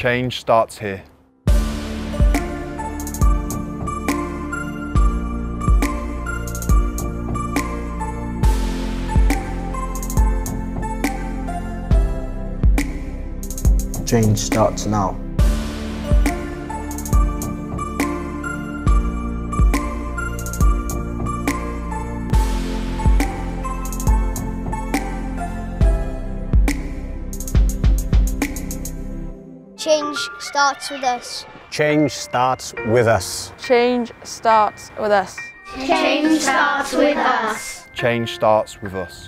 Change starts here. Change starts now. Change starts with us. Change starts with us. Change starts with us. Change starts with us. Change starts with us.